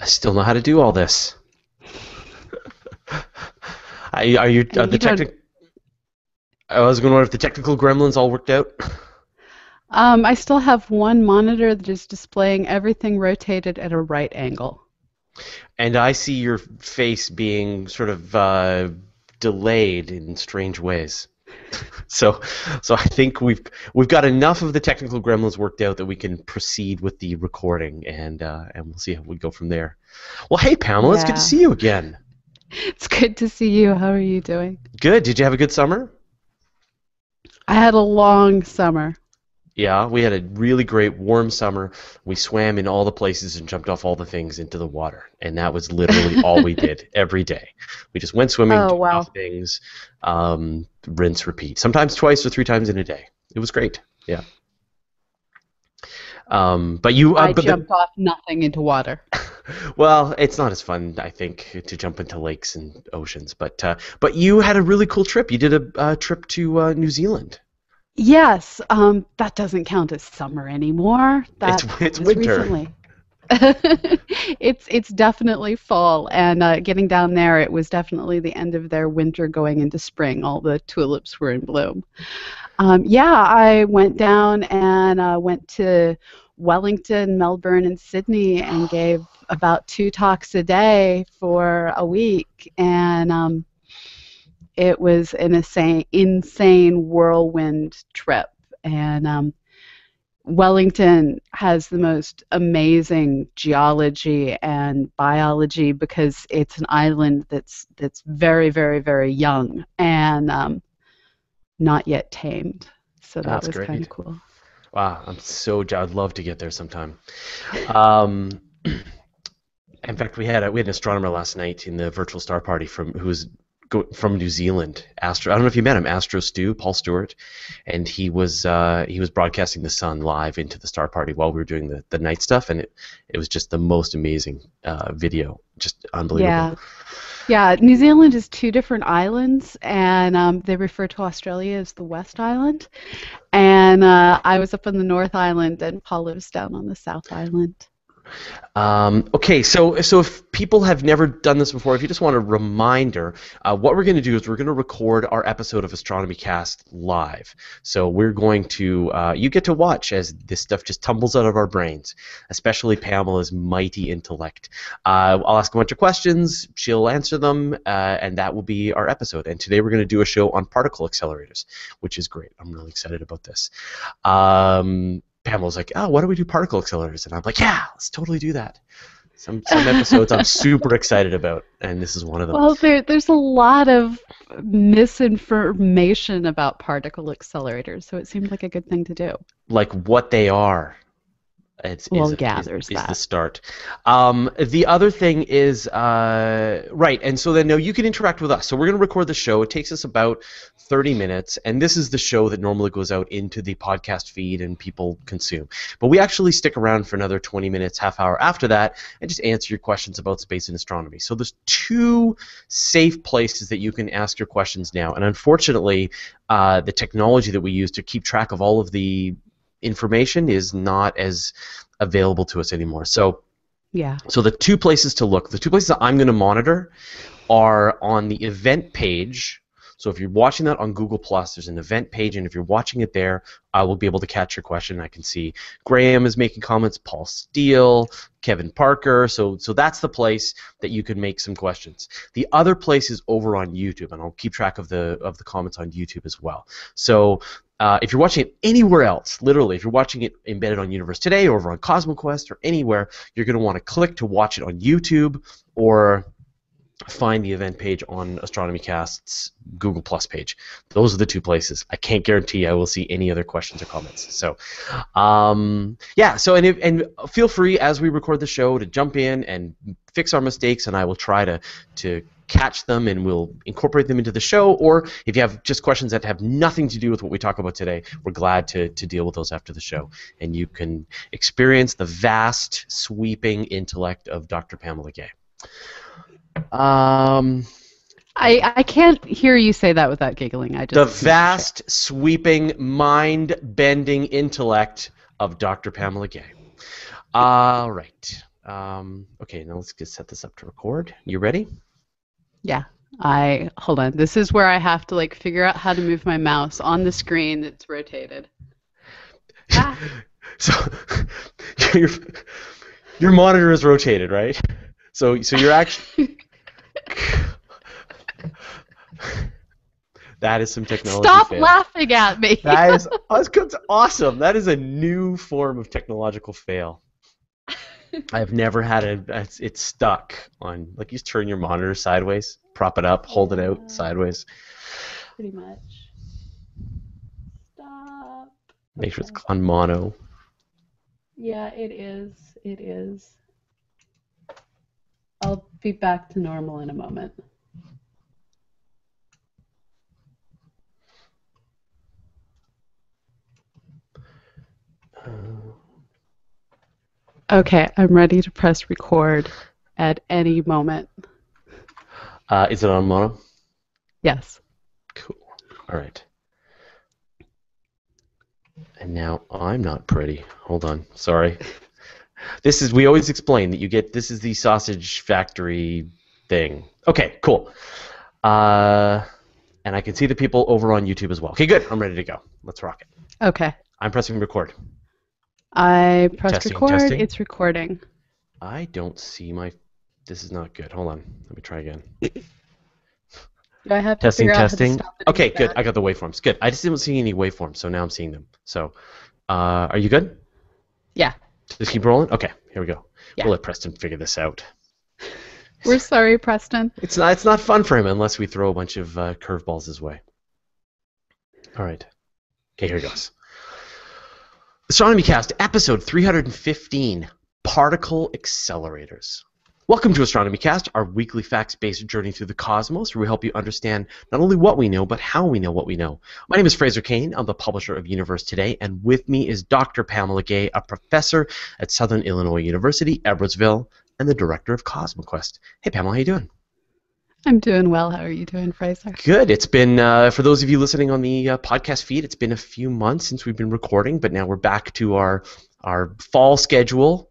I still know how to do all this. are you, are, you, the technical? I was going to wonder if the technical gremlins all worked out. Um, I still have one monitor that is displaying everything rotated at a right angle. And I see your face being sort of uh, delayed in strange ways. so, so I think we've we've got enough of the technical gremlins worked out that we can proceed with the recording, and uh, and we'll see how we go from there. Well, hey Pamela, it's good to see you again. It's good to see you. How are you doing? Good. Did you have a good summer? I had a long summer. Yeah, we had a really great warm summer. We swam in all the places and jumped off all the things into the water, and that was literally all we did every day. We just went swimming, Oh, wow. things, um, rinse, repeat. Sometimes twice or three times in a day. It was great. Yeah. Um, but you, uh, I but the- jumped off nothing into water. well, it's not as fun, I think, to jump into lakes and oceans. But uh, but you had a really cool trip. You did a uh, trip to uh, New Zealand. Yes, um, that doesn't count as summer anymore. That It's- it's winter. Recently. it's it's definitely fall, and uh, getting down there, it was definitely the end of their winter, going into spring. All the tulips were in bloom. Um, yeah, I went down and uh, went to Wellington, Melbourne, and Sydney, and gave about two talks a day for a week, and um, it was an insane, insane whirlwind trip. And um, Wellington has the most amazing geology and biology because it's an island that's that's very, very, very young and um, not yet tamed. So that That's was kind of cool. Wow, I'm so I'd love to get there sometime. Um, in fact, we had a, we had an astronomer last night in the virtual star party from who was go, from New Zealand. Astro, I don't know if you met him, Astro Stu, Paul Stewart, and he was uh, he was broadcasting the sun live into the star party while we were doing the, the night stuff, and it it was just the most amazing uh, video, just unbelievable. Yeah. Yeah, New Zealand is two different islands, and um, they refer to Australia as the West Island. And uh, I was up on the North Island, and Paul lives down on the South Island. Um, okay, so so if people have never done this before, if you just want a reminder, uh, what we're going to do is we're going to record our episode of Astronomy Cast live. So we're going to uh, you get to watch as this stuff just tumbles out of our brains, especially Pamela's mighty intellect. Uh, I'll ask a bunch of questions, she'll answer them, uh, and that will be our episode. And today we're going to do a show on particle accelerators, which is great. I'm really excited about this. Um, Pamela's like, oh, why don't we do particle accelerators? And I'm like, yeah, let's totally do that. Some some episodes I'm super excited about, and this is one of them. Well, there, there's a lot of misinformation about particle accelerators, so it seemed like a good thing to do. like what they are. It's, Well, is, there's is the start. Um, the other thing is uh, right, and so then no, you can interact with us. So we're going to record the show. It takes us about thirty minutes, and this is the show that normally goes out into the podcast feed and people consume. But we actually stick around for another twenty minutes, half hour after that, and just answer your questions about space and astronomy. So there's two safe places that you can ask your questions now, and unfortunately, uh, the technology that we use to keep track of all of the information is not as available to us anymore. So, Yeah. so the two places to look, the two places that I'm going to monitor are on the event page. So if you're watching that on Google Plus, there's an event page, and if you're watching it there, I will be able to catch your question. I can see Graham is making comments, Paul Steele, Kevin Parker. So so that's the place that you can make some questions. The other place is over on YouTube, and I'll keep track of the of the comments on YouTube as well. So uh, if you're watching it anywhere else, literally, if you're watching it embedded on Universe Today or over on CosmoQuest or anywhere, you're going to want to click to watch it on YouTube or find the event page on Astronomy Cast's Google Plus page. Those are the two places. I can't guarantee I will see any other questions or comments. So, um, yeah. So and if, and feel free as we record the show to jump in and fix our mistakes, and I will try to to catch them and we'll incorporate them into the show. Or if you have just questions that have nothing to do with what we talk about today, we're glad to to deal with those after the show, and you can experience the vast, sweeping intellect of Dr. Pamela Gay. Um, I, I can't hear you say that without giggling. I just the vast, sweeping, mind-bending intellect of Dr. Pamela Gay. All right. Um, okay, now let's just set this up to record. You ready? Yeah. I hold on. This is where I have to like figure out how to move my mouse on the screen that's rotated. Ah. so your your monitor is rotated, right? So so you're actually that is some technology. Stop fail. laughing at me. That is that's awesome. That is a new form of technological fail. I've never had a it's, it's stuck on like you just turn your monitor sideways, prop it up, hold it out sideways. Pretty much. Stop. Make sure it's on mono. Yeah, it is. It is. I'll be back to normal in a moment. Okay, I'm ready to press record at any moment. Uh, is it on mono? Yes. Cool. All right. And now I'm not pretty. Hold on. Sorry. This is we always explain that you get this is the sausage factory thing. Okay, cool. Uh, and I can see the people over on YouTube as well. Okay, good. I'm ready to go. Let's rock it. Okay. I'm pressing record. I pressed Testing, record. testing. It's recording. I don't see my. This is not good. Hold on. Let me try again. Do I have to Testing, figure out how to testing. Okay, good. that? I got the waveforms. Good. I just didn't see any waveforms, so now I'm seeing them. So, uh, are you good? Yeah. Just keep rolling. Okay, here we go. Yeah. We'll let Preston figure this out. We're sorry, Preston. It's not. It's not fun for him unless we throw a bunch of uh, curveballs his way. All right. Okay, here goes. Astronomy Cast, episode 315, particle accelerators. Welcome to Astronomy Cast, our weekly facts-based journey through the cosmos, where we help you understand not only what we know, but how we know what we know. My name is Fraser Cain. I'm the publisher of Universe Today, and with me is Dr. Pamela Gay, a professor at Southern Illinois University, Edwardsville, and the director of CosmoQuest. Hey, Pamela, how you doing? I'm doing well. How are you doing, Fraser? Good. It's been uh, for those of you listening on the uh, podcast feed. It's been a few months since we've been recording, but now we're back to our our fall schedule.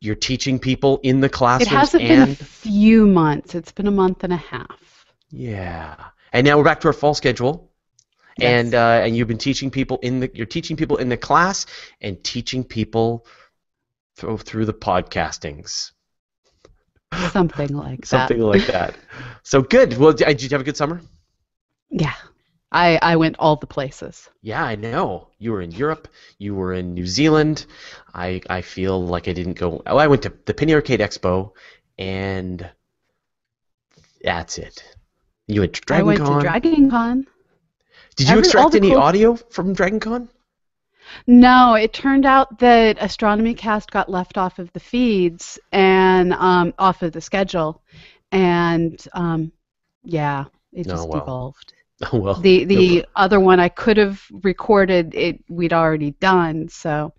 You're teaching people in the It classrooms, hasn't been a few months. It's been a month and a half. yeah, and now we're back to our fall schedule. Yes. And uh, and you've been teaching people in the you're teaching people in the class and teaching people through through the podcastings, Something like something that. like that. So good. Well, did you have a good summer? Yeah. I, I went all the places. Yeah, I know. You were in Europe. You were in New Zealand. I I feel like I didn't go. Oh, I went to the Penny Arcade Expo, and that's it. You went to I went Con. to Dragon Con. Did you every- extract any cool- audio from Dragon Con? No, it turned out that Astronomy Cast got left off of the feeds and um, off of the schedule, and um, yeah, it Oh, just well. devolved. Oh well. The no the other one I could have recorded it we'd already done, so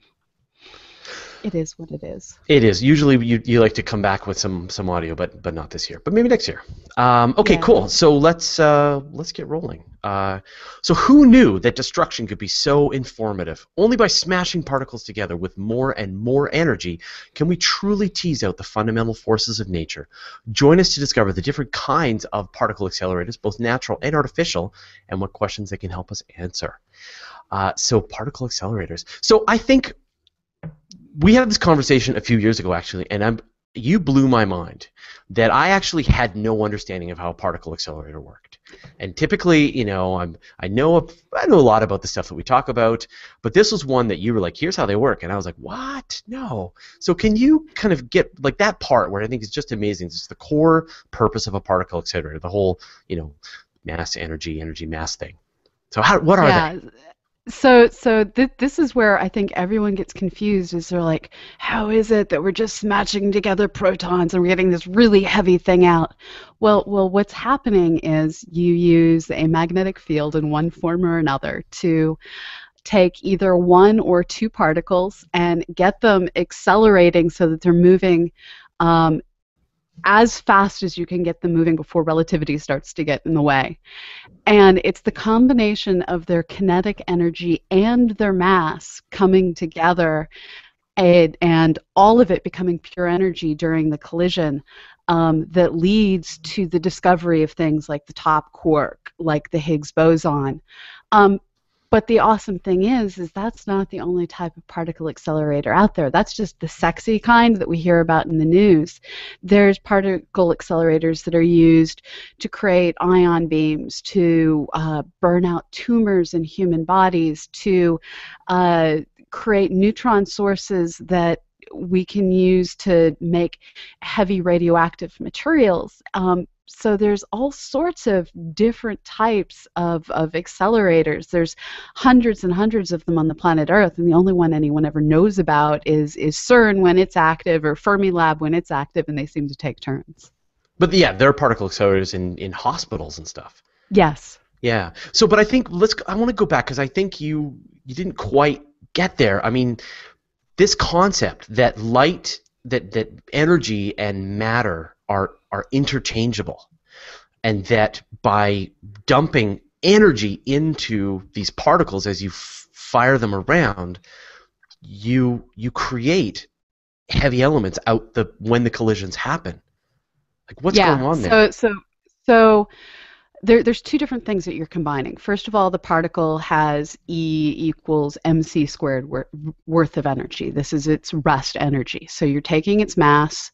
it is what it is. It is. Usually you, you like to come back with some, some audio, but but not this year. But maybe next year. Um, okay, Yeah. cool. So let's uh, let's get rolling. Uh, so who knew that destruction could be so informative? Only by smashing particles together with more and more energy can we truly tease out the fundamental forces of nature. Join us to discover the different kinds of particle accelerators, both natural and artificial, and what questions they can help us answer. Uh, so particle accelerators. So I think we had this conversation a few years ago actually and I'm you blew my mind that I actually had no understanding of how a particle accelerator worked. And typically, you know, I'm I know a, I know a lot about the stuff that we talk about, but this was one that you were like, here's how they work, and I was like, what? No. So can you kind of get like that part where I think is just amazing? It's the core purpose of a particle accelerator, the whole you know mass, energy, energy, mass thing. So how what are they? So so th- this is where I think everyone gets confused is they're like, how is it that we're just smashing together protons and we're getting this really heavy thing out? Well, well, what's happening is you use a magnetic field in one form or another to take either one or two particles and get them accelerating so that they're moving um, as fast as you can get them moving before relativity starts to get in the way. And it's the combination of their kinetic energy and their mass coming together and, and all of it becoming pure energy during the collision um, that leads to the discovery of things like the top quark, like the Higgs boson. Um, but the awesome thing is, is that's not the only type of particle accelerator out there. That's just the sexy kind that we hear about in the news. There's particle accelerators that are used to create ion beams, to uh, burn out tumors in human bodies, to uh, create neutron sources that we can use to make heavy radioactive materials. Um, so there's all sorts of different types of, of accelerators. There's hundreds and hundreds of them on the planet Earth, and the only one anyone ever knows about is, is CERN when it's active or Fermilab when it's active, and they seem to take turns. But yeah, there are particle accelerators in, in hospitals and stuff. Yes. Yeah. So, but I think let's. I want to go back because I think you you didn't quite get there. I mean, this concept that light, that that energy and matter are are interchangeable, and that by dumping energy into these particles as you f- fire them around, you you create heavy elements out the when the collisions happen. Like what's yeah, going on there? So so so there, there's two different things that you're combining. First of all, the particle has E equals mc squared wor- worth of energy. This is its rest energy. So you're taking its mass,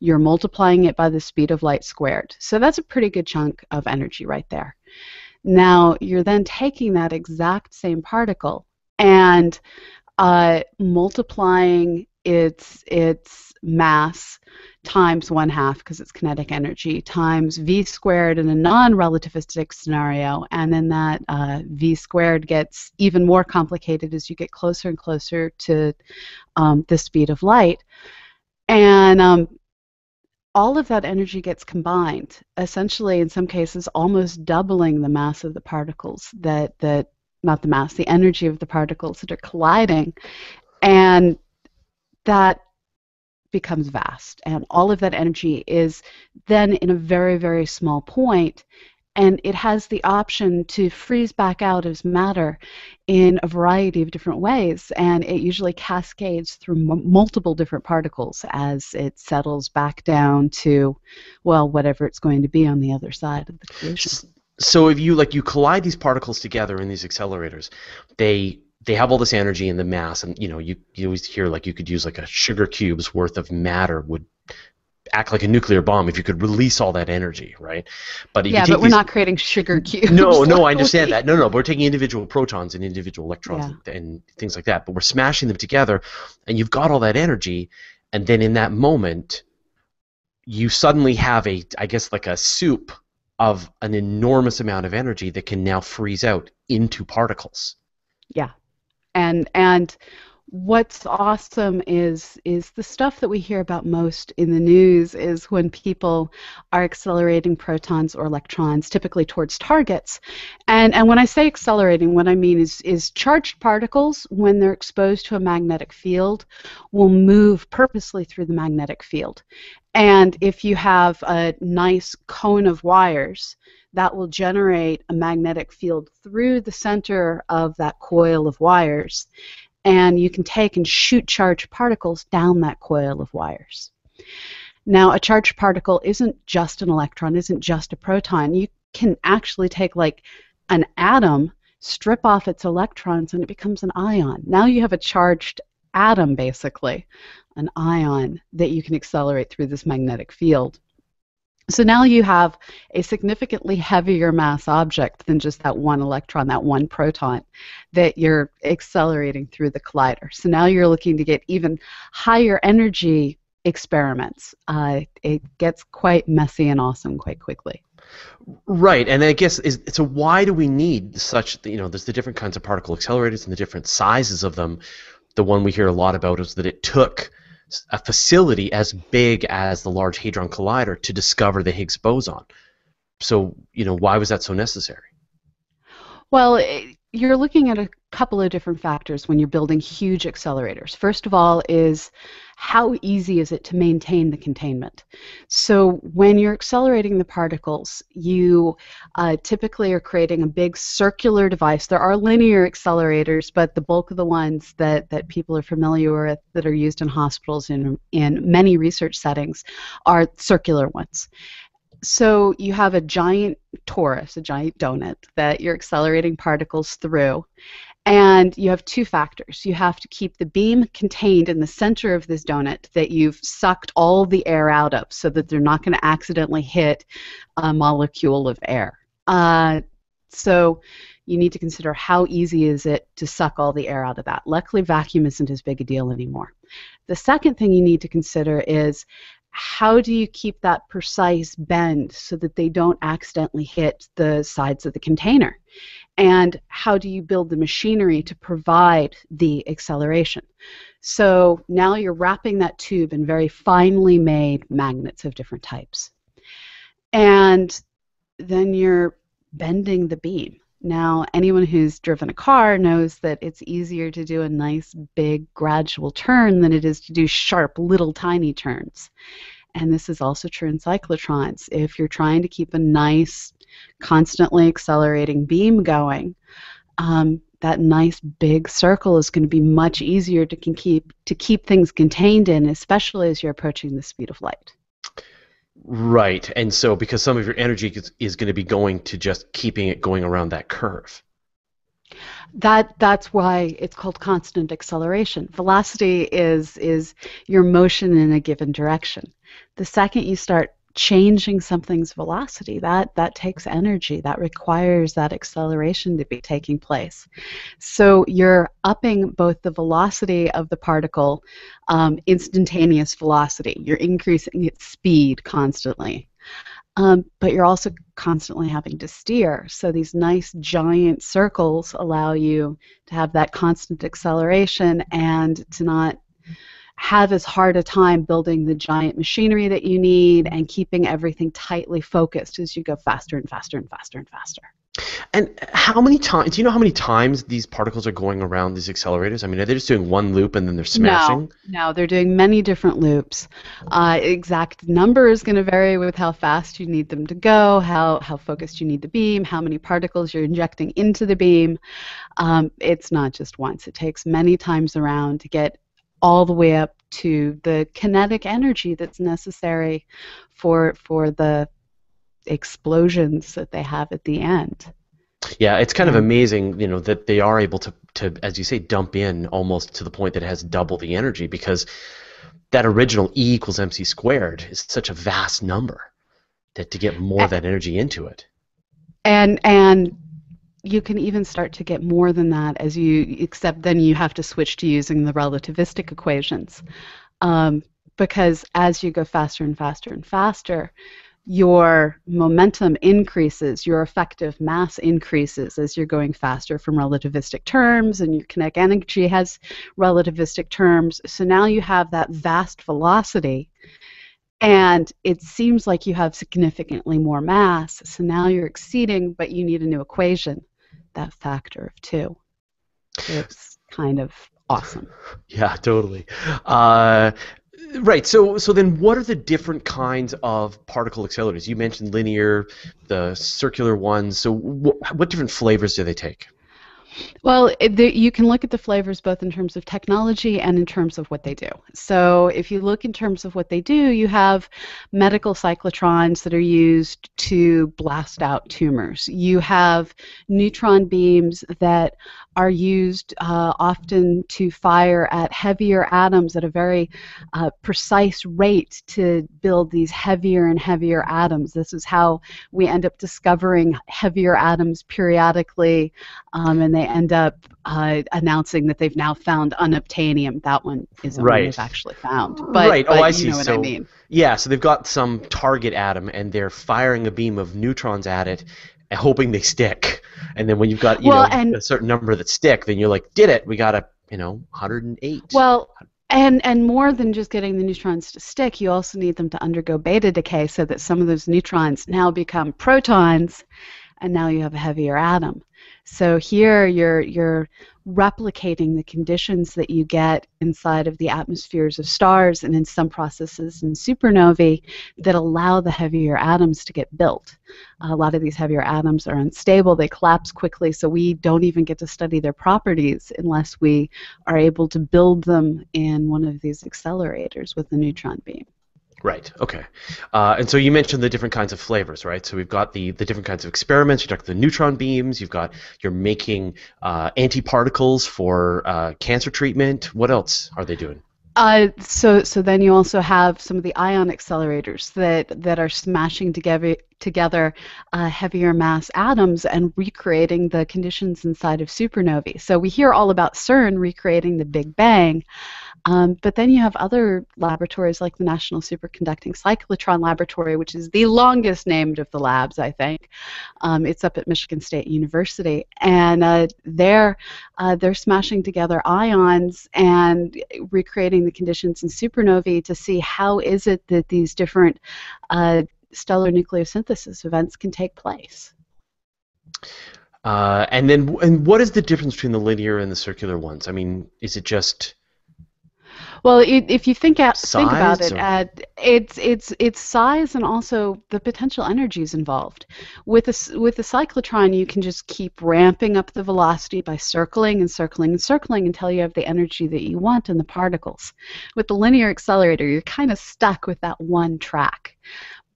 you're multiplying it by the speed of light squared. So that's a pretty good chunk of energy right there. Now you're then taking that exact same particle and uh, multiplying its its mass times one half because it's kinetic energy times v squared in a non-relativistic scenario. And then that uh, v squared gets even more complicated as you get closer and closer to um, the speed of light. And um, all of that energy gets combined essentially in some cases almost doubling the mass of the particles that that not the mass the energy of the particles that are colliding. And that becomes vast. And all of that energy is then in a very, very small point, and it has the option to freeze back out as matter in a variety of different ways. And it usually cascades through multiple different particles as it settles back down to, well, whatever it's going to be on the other side of the collision. So if you like you collide these particles together in these accelerators, they they have all this energy and the mass, and you know you, you always hear like you could use like a sugar cube's worth of matter would act like a nuclear bomb if you could release all that energy, right? But yeah, but we're these... not creating sugar cubes. No, no, I understand that. No, no, we're taking individual protons and individual electrons yeah. and, and things like that, but we're smashing them together, and you've got all that energy, and then in that moment, you suddenly have a, I guess, like a soup of an enormous amount of energy that can now freeze out into particles. Yeah and and what's awesome is is the stuff that we hear about most in the news is when people are accelerating protons or electrons typically towards targets. And and when i say accelerating what i mean is is charged particles when they're exposed to a magnetic field will move purposely through the magnetic field and if you have a nice cone of wires that will generate a magnetic field through the center of that coil of wires. And you can take and shoot charged particles down that coil of wires. Now, a charged particle isn't just an electron, isn't just a proton. You can actually take like an atom, strip off its electrons, and it becomes an ion. Now you have a charged atom, basically, an ion that you can accelerate through this magnetic field. So now you have a significantly heavier mass object than just that one electron, that one proton that you're accelerating through the collider. So now you're looking to get even higher energy experiments. Uh, it gets quite messy and awesome quite quickly. Right, and I guess is so. Why do we need such? You know, there's the different kinds of particle accelerators and the different sizes of them. The one we hear a lot about is that it took a facility as big as the Large Hadron Collider to discover the Higgs boson. So, you know, why was that so necessary? Well, it, you're looking at a couple of different factors when you're building huge accelerators. First of all, is how easy is it to maintain the containment? So when you're accelerating the particles, you uh, typically are creating a big circular device. There are linear accelerators, but the bulk of the ones that, that people are familiar with that are used in hospitals in, in many research settings are circular ones. So you have a giant torus, a giant donut that you're accelerating particles through. And you have two factors. You have to keep the beam contained in the center of this donut that you've sucked all the air out of so that they're not going to accidentally hit a molecule of air. Uh, so you need to consider how easy is it to suck all the air out of that. Luckily, vacuum isn't as big a deal anymore. The second thing you need to consider is how do you keep that precise bend so that they don't accidentally hit the sides of the container? And how do you build the machinery to provide the acceleration? So now you're wrapping that tube in very finely made magnets of different types. And then you're bending the beam. Now, anyone who's driven a car knows that it's easier to do a nice, big, gradual turn than it is to do sharp, little, tiny turns. And this is also true in cyclotrons. If you're trying to keep a nice, constantly accelerating beam going, um, that nice big circle is going to be much easier to keep to keep things contained in, especially as you're approaching the speed of light. Right, and so because some of your energy is, is going to be going to just keeping it going around that curve. That that's why it's called constant acceleration. Velocity is is your motion in a given direction. The second you start changing something's velocity that that takes energy that requires that acceleration to be taking place. So you're upping both the velocity of the particle um, instantaneous velocity. You're increasing its speed constantly. Um, but you're also constantly having to steer. So these nice giant circles allow you to have that constant acceleration and to not have as hard a time building the giant machinery that you need and keeping everything tightly focused as you go faster and faster and faster and faster. And how many times? Do you know how many times these particles are going around these accelerators? I mean, are they just doing one loop and then they're smashing? No, no, they're doing many different loops. Uh, exact number is going to vary with how fast you need them to go, how how focused you need the beam, how many particles you're injecting into the beam. Um, it's not just once. It takes many times around to get all the way up to the kinetic energy that's necessary for for the explosions that they have at the end. Yeah, it's kind of mm. amazing, you know, that they are able to, to, as you say, dump in almost to the point that it has double the energy because that original E equals mc squared is such a vast number that to get more of that energy into it. And and you can even start to get more than that as you except then you have to switch to using the relativistic equations. Um, because as you go faster and faster and faster your momentum increases your effective mass increases as you're going faster from relativistic terms and your kinetic energy has relativistic terms. So now you have that vast velocity and it seems like you have significantly more mass. So now you're exceeding but you need a new equation that factor of two. It's kind of awesome. Yeah, totally. Uh, right. So, so then, what are the different kinds of particle accelerators? You mentioned linear, the circular ones. So, wh- what different flavors do they take? Well, the, you can look at the flavors both in terms of technology and in terms of what they do. So, if you look in terms of what they do, you have medical cyclotrons that are used to blast out tumors. You have neutron beams that are used uh, often to fire at heavier atoms at a very uh, precise rate to build these heavier and heavier atoms. This is how we end up discovering heavier atoms periodically, um, and they end up uh, announcing that they've now found unobtainium. That one isn't right. one they've actually found. But, right. But oh, I you see. Know what so, I mean. Yeah, so they've got some target atom, and they're firing a beam of neutrons at it, hoping they stick. And then when you've got you well, know and, a certain number that stick, then you're like, did it? We got a you know 108. Well, and and more than just getting the neutrons to stick, you also need them to undergo beta decay so that some of those neutrons now become protons, and now you have a heavier atom. So here you're you're replicating the conditions that you get inside of the atmospheres of stars and in some processes in supernovae that allow the heavier atoms to get built. Uh, a lot of these heavier atoms are unstable, they collapse quickly, so we don't even get to study their properties unless we are able to build them in one of these accelerators with a neutron beam. Right. Okay. Uh, and so you mentioned the different kinds of flavors, right? So we've got the the different kinds of experiments. You talked the neutron beams. You've got you're making uh, antiparticles for uh, cancer treatment. What else are they doing? Uh, so, so then you also have some of the ion accelerators that, that are smashing together together uh, heavier mass atoms and recreating the conditions inside of supernovae. So we hear all about CERN recreating the Big Bang, um, but then you have other laboratories like the National Superconducting Cyclotron Laboratory, which is the longest named of the labs, I think. Um, it's up at Michigan State University, and uh, they're uh, they're smashing together ions and recreating the conditions in supernovae to see how is it that these different uh, stellar nucleosynthesis events can take place. Uh, and then, and what is the difference between the linear and the circular ones? I mean, is it just well, it, if you think out, think about it, uh, it's it's it's size and also the potential energies involved. With a with a cyclotron, you can just keep ramping up the velocity by circling and circling and circling until you have the energy that you want in the particles. With the linear accelerator, you're kind of stuck with that one track.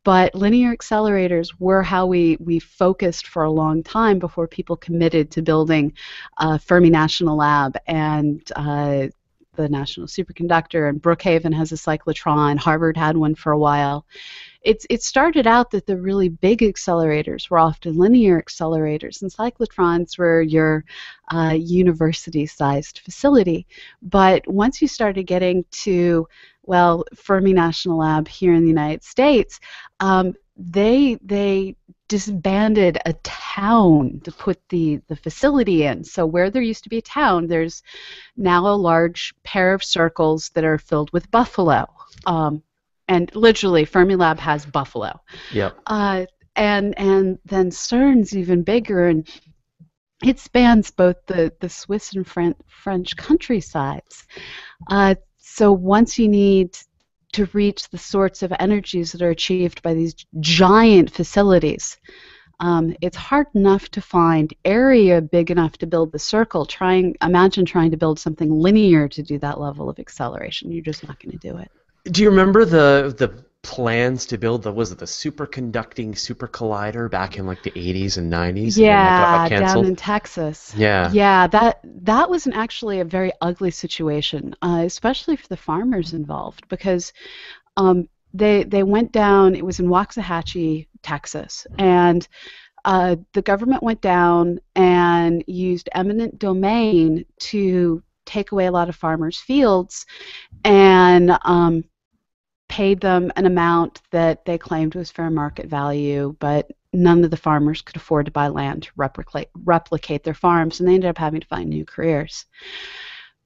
But linear accelerators were how we, we focused for a long time before people committed to building uh, Fermi National Lab and uh, the National Superconductor, and Brookhaven has a cyclotron. Harvard had one for a while. It's, it started out that the really big accelerators were often linear accelerators, and cyclotrons were your uh, university-sized facility. But once you started getting to, well, Fermi National Lab here in the United States, um, they they disbanded a town to put the, the facility in. So where there used to be a town, there's now a large pair of circles that are filled with buffalo. Um, and literally, Fermilab has buffalo. Yep. Uh, and and then CERN's even bigger, and it spans both the, the Swiss and French, French countrysides. Uh, so once you need to reach the sorts of energies that are achieved by these giant facilities. Um, it's hard enough to find area big enough to build the circle. Trying, imagine trying to build something linear to do that level of acceleration. You're just not going to do it. Do you remember the the plans to build the was it the superconducting super collider back in like the 80s and 90s yeah and down in texas. Yeah. Yeah that that was an, actually a very ugly situation uh, especially for the farmers involved because um, they they went down it was in waxahachie texas and uh, the government went down and used eminent domain to take away a lot of farmers' fields and um, paid them an amount that they claimed was fair market value, but none of the farmers could afford to buy land to replicate, replicate their farms, and they ended up having to find new careers.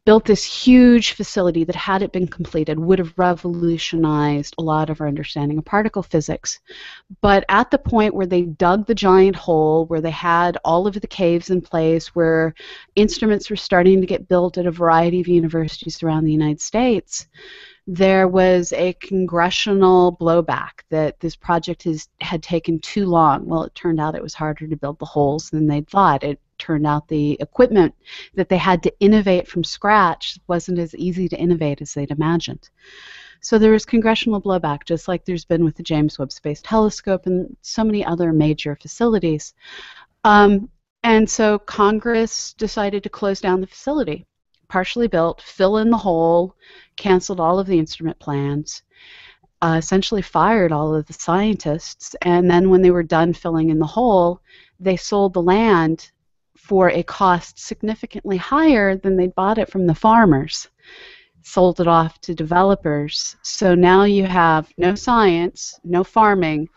Built this huge facility that, had it been completed, would have revolutionized a lot of our understanding of particle physics. But at the point where they dug the giant hole, where they had all of the caves in place, where instruments were starting to get built at a variety of universities around the United States, there was a congressional blowback that this project has, had taken too long. Well, it turned out it was harder to build the holes than they'd thought. It turned out the equipment that they had to innovate from scratch wasn't as easy to innovate as they'd imagined. So there was congressional blowback, just like there's been with the James Webb Space Telescope and so many other major facilities. Um, and so Congress decided to close down the facility partially built, fill in the hole, canceled all of the instrument plans, uh, essentially fired all of the scientists, and then when they were done filling in the hole, they sold the land for a cost significantly higher than they'd bought it from the farmers. Sold it off to developers. So now you have no science, no farming,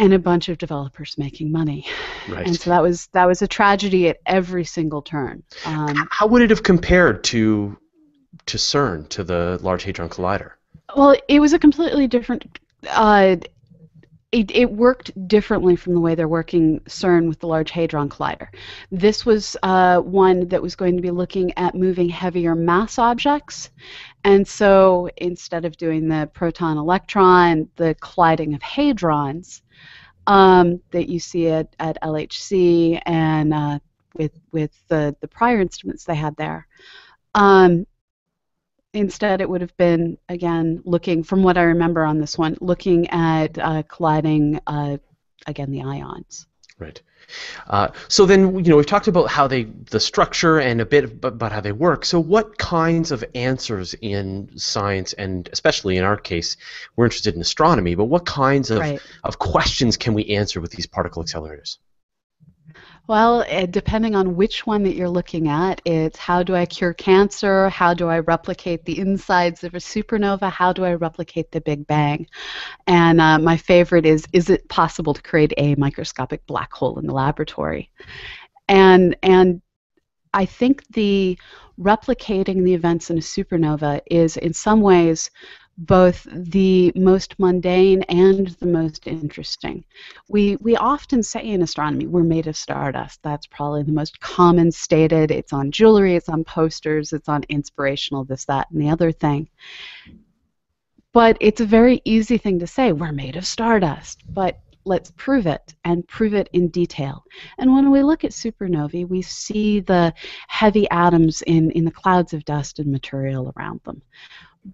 and a bunch of developers making money. Right. And so that was that was a tragedy at every single turn. Um, How would it have compared to to CERN, to the Large Hadron Collider? Well, it was a completely different. Uh, it, it, worked differently from the way they're working CERN with the Large Hadron Collider. This was uh, one that was going to be looking at moving heavier mass objects. And so instead of doing the proton electron, the colliding of hadrons um, that you see at, at LHC and uh, with, with the, the prior instruments they had there, um, Instead, it would have been, again, looking, from what I remember on this one, looking at uh, colliding, uh, again, the ions. Right. Uh, so then, you know, we've talked about how they, the structure and a bit about how they work. So what kinds of answers in science, and especially in our case, we're interested in astronomy, but what kinds of, right. of questions can we answer with these particle accelerators? Well, uh, depending on which one that you're looking at, it's how do I cure cancer? How do I replicate the insides of a supernova? How do I replicate the Big Bang? And uh, my favorite is is it possible to create a microscopic black hole in the laboratory? And and I think the replicating the events in a supernova is in some ways both the most mundane and the most interesting. We, we often say in astronomy, we're made of stardust. That's probably the most common stated. It's on jewelry, it's on posters, it's on inspirational, this, that, and the other thing. But it's a very easy thing to say, we're made of stardust. But let's prove it and prove it in detail. And when we look at supernovae, we see the heavy atoms in, in the clouds of dust and material around them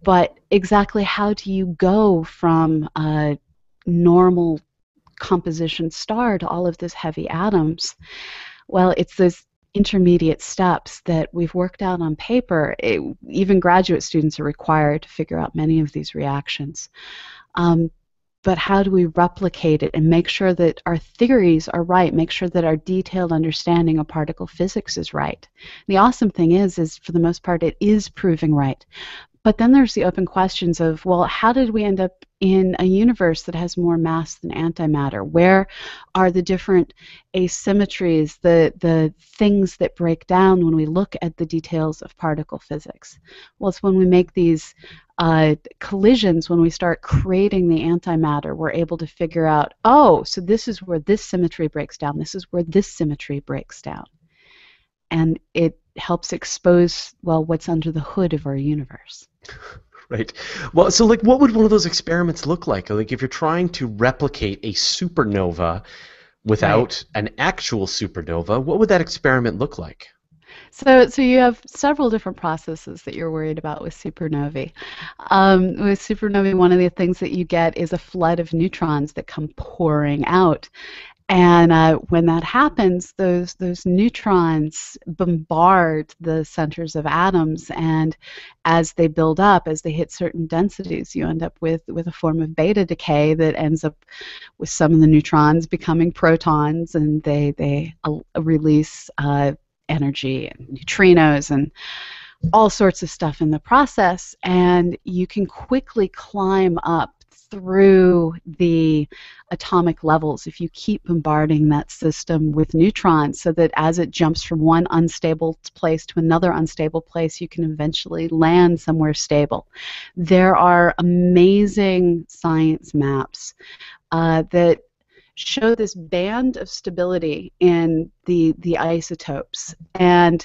but exactly how do you go from a normal composition star to all of these heavy atoms? Well, it's those intermediate steps that we've worked out on paper. It, even graduate students are required to figure out many of these reactions. Um, but how do we replicate it and make sure that our theories are right, make sure that our detailed understanding of particle physics is right? The awesome thing is, is for the most part, it is proving right. But then there's the open questions of, well, how did we end up in a universe that has more mass than antimatter? Where are the different asymmetries, the, the things that break down when we look at the details of particle physics? Well, it's when we make these uh, collisions, when we start creating the antimatter, we're able to figure out, oh, so this is where this symmetry breaks down, this is where this symmetry breaks down. And it helps expose, well, what's under the hood of our universe. Right. Well, so like, what would one of those experiments look like? Like, if you're trying to replicate a supernova without right. an actual supernova, what would that experiment look like? So, so you have several different processes that you're worried about with supernovae. Um, with supernovae, one of the things that you get is a flood of neutrons that come pouring out, and uh, when that happens, those those neutrons bombard the centers of atoms, and as they build up, as they hit certain densities, you end up with with a form of beta decay that ends up with some of the neutrons becoming protons, and they they uh, release uh, energy and neutrinos and all sorts of stuff in the process, and you can quickly climb up through the atomic levels if you keep bombarding that system with neutrons so that as it jumps from one unstable place to another unstable place, you can eventually land somewhere stable. There are amazing science maps uh, that show this band of stability in the the isotopes. And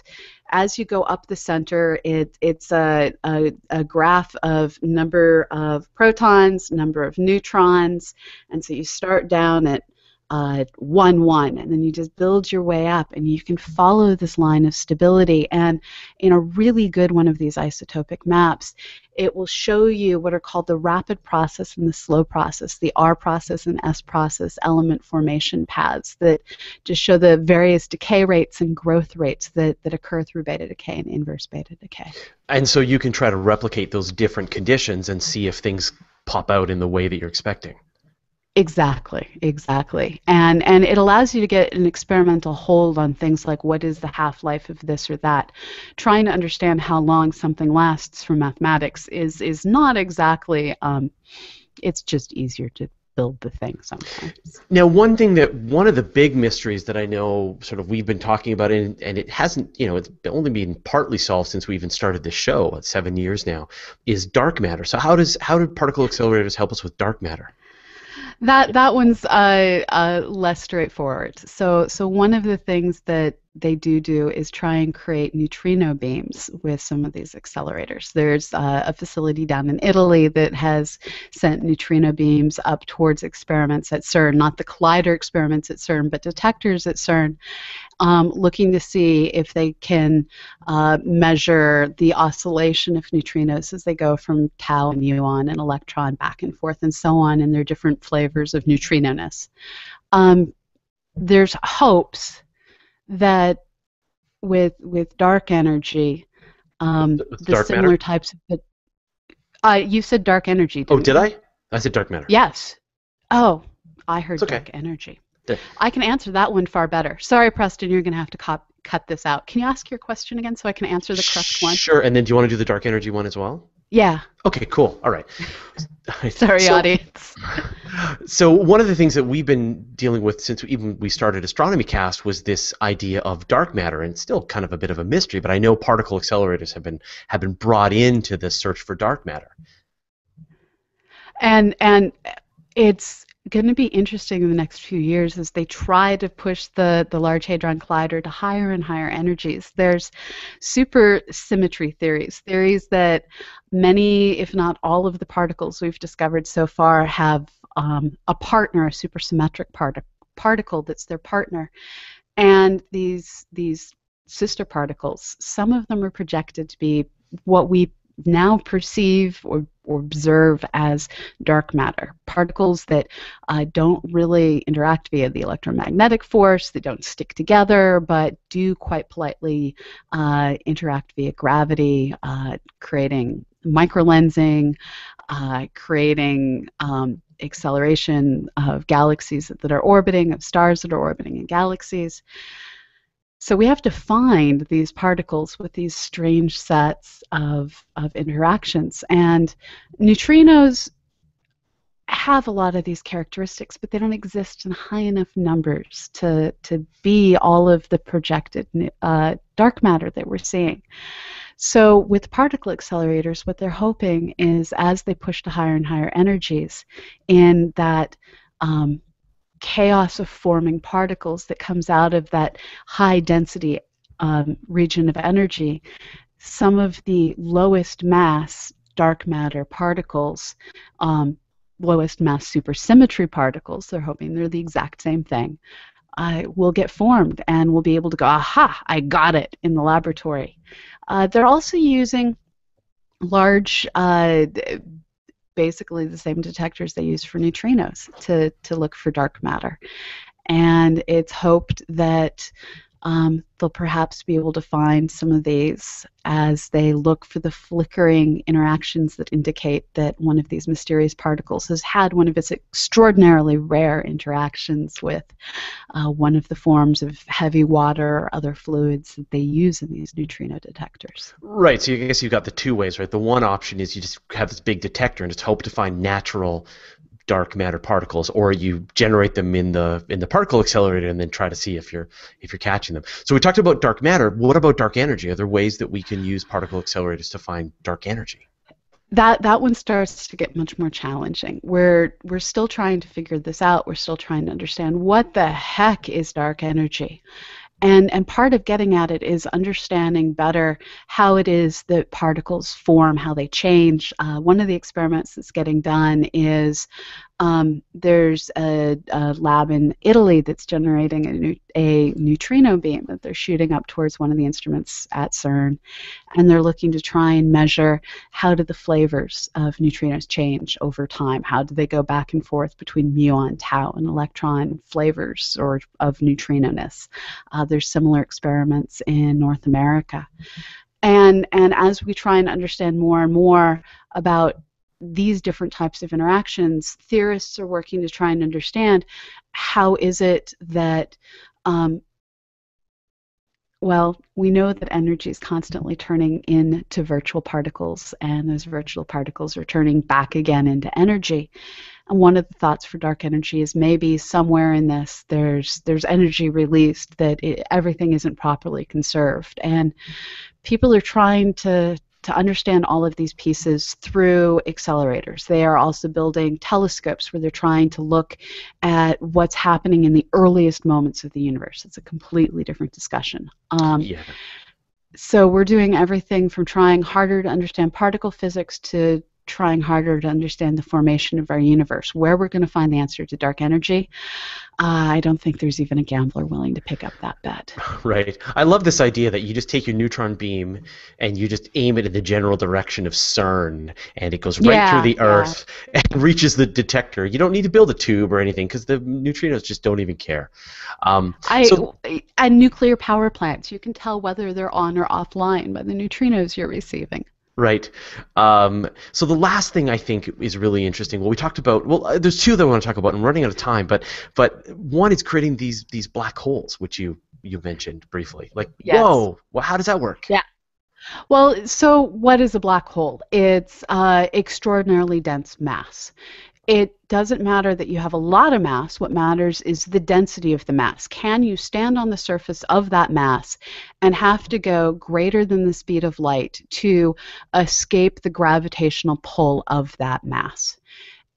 as you go up the center, it, it's a, a, a, graph of number of protons, number of neutrons, and so you start down at uh, 1 1, and then you just build your way up, and you can follow this line of stability. And in a really good one of these isotopic maps, it will show you what are called the rapid process and the slow process, the R process and S process element formation paths that just show the various decay rates and growth rates that, that occur through beta decay and inverse beta decay. And so you can try to replicate those different conditions and see if things pop out in the way that you're expecting. Exactly, exactly. And and it allows you to get an experimental hold on things like what is the half-life of this or that. Trying to understand how long something lasts for mathematics is is not exactly um, it's just easier to build the thing sometimes. Now, one thing that one of the big mysteries that I know sort of we've been talking about, and, and it hasn't, you know, it's only been partly solved since we even started the show, seven years now, is dark matter. So how does how do particle accelerators help us with dark matter? That that one's uh, uh, less straightforward. So so one of the things that they do do is try and create neutrino beams with some of these accelerators. There's uh, a facility down in Italy that has sent neutrino beams up towards experiments at CERN, not the collider experiments at CERN, but detectors at CERN, um, looking to see if they can uh, measure the oscillation of neutrinos as they go from tau and muon and electron back and forth and so on in their different flavors of neutrinoness. Um, there's hopes that with with dark energy, um, With the similar matter? types of. Uh, you said dark energy. Oh, did you? I? I said dark matter. Yes. Oh, I heard okay. dark energy. I can answer that one far better. Sorry, Preston, you're going to have to cop- cut this out. Can you ask your question again so I can answer the correct one? Sure. And then do you want to do the dark energy one as well? Yeah. Okay, cool. All right. Sorry, So- audience. So one of the things that we've been dealing with since even we started Astronomy Cast was this idea of dark matter, and still kind of a bit of a mystery. But I know particle accelerators have been have been brought into this search for dark matter. and and it's going to be interesting in the next few years as they try to push the the large hadron collider to higher and higher energies. There's super symmetry theories theories that many if not all of the particles we've discovered so far have um, a partner a supersymmetric part- particle that's their partner. And these these sister particles some of them are projected to be what we now perceive or, or observe as dark matter. Particles that uh, don't really interact via the electromagnetic force that don't stick together but do quite politely uh, interact via gravity uh, creating microlensing uh, creating um, acceleration of galaxies that are orbiting of stars that are orbiting in galaxies so we have to find these particles with these strange sets of, of interactions. And neutrinos have a lot of these characteristics, but they don't exist in high enough numbers to, to be all of the projected uh, dark matter that we're seeing. So with particle accelerators, what they're hoping is as they push to higher and higher energies in that um, chaos of forming particles that comes out of that high density um, region of energy, some of the lowest mass dark matter particles, um, lowest mass supersymmetry particles, they're hoping they're the exact same thing, uh, will get formed and we'll be able to go, aha, I got it in the laboratory. Uh, they're also using large uh, basically the same detectors they use for neutrinos to, to look for dark matter. And it's hoped that um, they'll perhaps be able to find some of these as they look for the flickering interactions that indicate that one of these mysterious particles has had one of its extraordinarily rare interactions with uh, one of the forms of heavy water or other fluids that they use in these neutrino detectors. Right. So I guess you've got the two ways, right? The one option is you just have this big detector and just hope to find natural dark matter particles, or you generate them in the in the particle accelerator and then try to see if you're if you're catching them. So we talked about dark matter. What about dark energy? Are there ways that we can use particle accelerators to find dark energy? that that one starts to get much more challenging. We're we're still trying to figure this out. We're still trying to understand what the heck is dark energy. And, and part of getting at it is understanding better how it is that particles form, how they change. Uh, one of the experiments that's getting done is um, there's a, a, lab in Italy that's generating a, a neutrino beam that they're shooting up towards one of the instruments at CERN, and they're looking to try and measure how do the flavors of neutrinos change over time. How do they go back and forth between muon, tau, and electron flavors or of neutrinoness? Uh, there's similar experiments in North America. And, and as we try and understand more and more about these different types of interactions, theorists are working to try and understand how is it that, um, well, we know that energy is constantly turning into virtual particles, and those virtual particles are turning back again into energy. And one of the thoughts for dark energy is maybe somewhere in this there's there's energy released that it, everything isn't properly conserved, and people are trying to to understand all of these pieces through accelerators. They are also building telescopes where they're trying to look at what's happening in the earliest moments of the universe. It's a completely different discussion. Um, Yeah. so we're doing everything from trying harder to understand particle physics to trying harder to understand the formation of our universe. Where we're going to find the answer to dark energy, uh, I don't think there's even a gambler willing to pick up that bet. Right. I love this idea that you just take your neutron beam and you just aim it in the general direction of CERN, and it goes right Yeah, through the yeah. Earth and reaches the detector. You don't need to build a tube or anything because the neutrinos just don't even care. Um, I, so and nuclear power plants, you can tell whether they're on or offline by the neutrinos you're receiving. Right. Um, so the last thing I think is really interesting. Well, we talked about. Well, uh, there's two that I want to talk about. I'm running out of time, but but one is creating these these black holes, which you you mentioned briefly. Like, Yes. whoa, well, how does that work? Yeah. Well, so what is a black hole? It's uh, extraordinarily dense mass. It doesn't matter that you have a lot of mass. What matters is the density of the mass. Can you stand on the surface of that mass and have to go greater than the speed of light to escape the gravitational pull of that mass?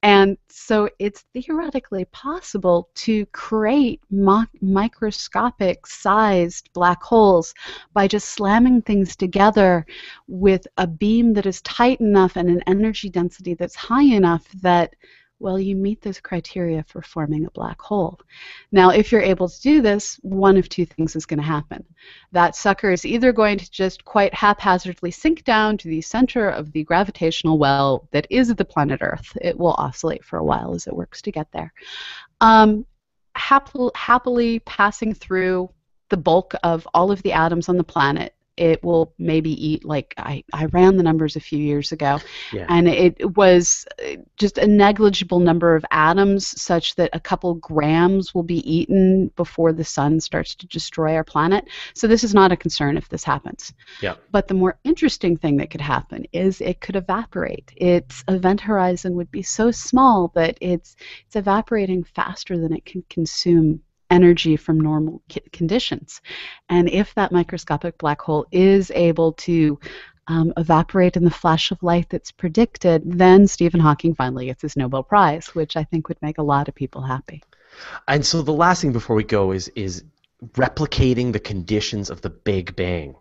And so it's theoretically possible to create mo- microscopic sized black holes by just slamming things together with a beam that is tight enough and an energy density that's high enough that well, you meet those criteria for forming a black hole. Now, if you're able to do this, one of two things is going to happen. That sucker is either going to just quite haphazardly sink down to the center of the gravitational well that is the planet Earth. It will oscillate for a while as it works to get there. Um, happily, happily passing through the bulk of all of the atoms on the planet. It will maybe eat like I, I ran the numbers a few years ago, Yeah. and it was uh, just a negligible number of atoms, such that a couple grams will be eaten before the sun starts to destroy our planet. So this is not a concern if this happens. Yeah. But the more interesting thing that could happen is it could evaporate. Its event horizon would be so small that it's it's evaporating faster than it can consume energy from normal ki- conditions. And if that microscopic black hole is able to um, evaporate in the flash of light that's predicted, then Stephen Hawking finally gets his Nobel Prize, which I think would make a lot of people happy. And so the last thing before we go is is replicating the conditions of the Big Bang,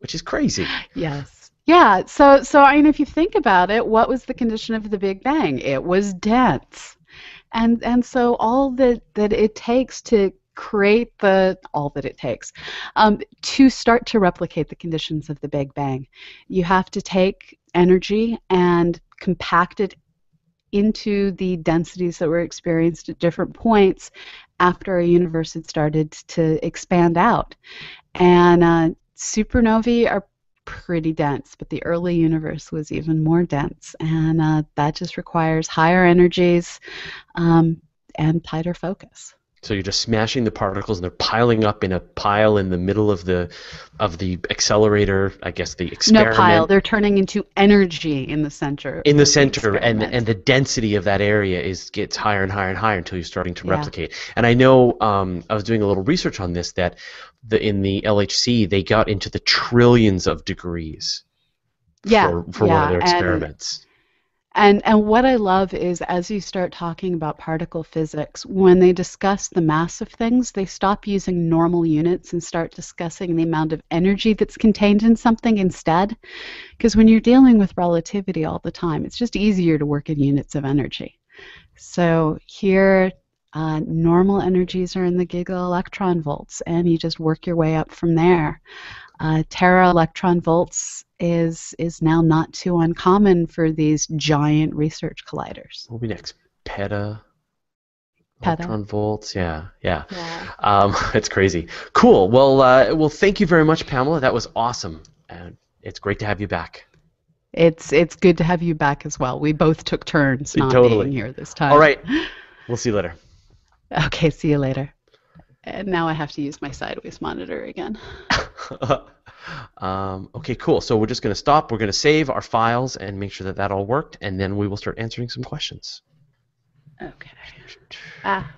which is crazy. Yes. Yeah. So, so I mean, if you think about it, what was the condition of the Big Bang? It was dense, and and so all that that it takes to create the all that it takes um, to start to replicate the conditions of the Big Bang, you have to take energy and compact it into the densities that were experienced at different points after a universe had started to expand out, and uh, supernovae are pretty dense, but the early universe was even more dense, and uh, that just requires higher energies um, and tighter focus. So you're just smashing the particles, and they're piling up in a pile in the middle of the of the accelerator. I guess the experiment. No pile; they're turning into energy in the center. in the center and and the density of that area is gets higher and higher and higher until you're starting to Yeah. replicate and i know um, i was doing a little research on this that the in the lhc they got into the trillions of degrees yeah, for, for yeah, one of their and- experiments And and what I love is as you start talking about particle physics, when they discuss the mass of things, they stop using normal units and start discussing the amount of energy that's contained in something instead. Because when you're dealing with relativity all the time, it's just easier to work in units of energy. So here, uh, normal energies are in the giga electron volts, and you just work your way up from there. Uh, tera electron volts is is now not too uncommon for these giant research colliders. what will be next peta Peta. electron volts yeah yeah Yeah. um, it's crazy cool well uh, well thank you very much pamela that was awesome and it's great to have you back It's it's good to have you back as well. We both took turns not Totally. being here this time. all right we'll see you later Okay, see you later. And now I have to use my sideways monitor again. um, okay, cool. So we're just going to stop. We're going to save our files and make sure that that all worked, and then we will start answering some questions. Okay. Ah.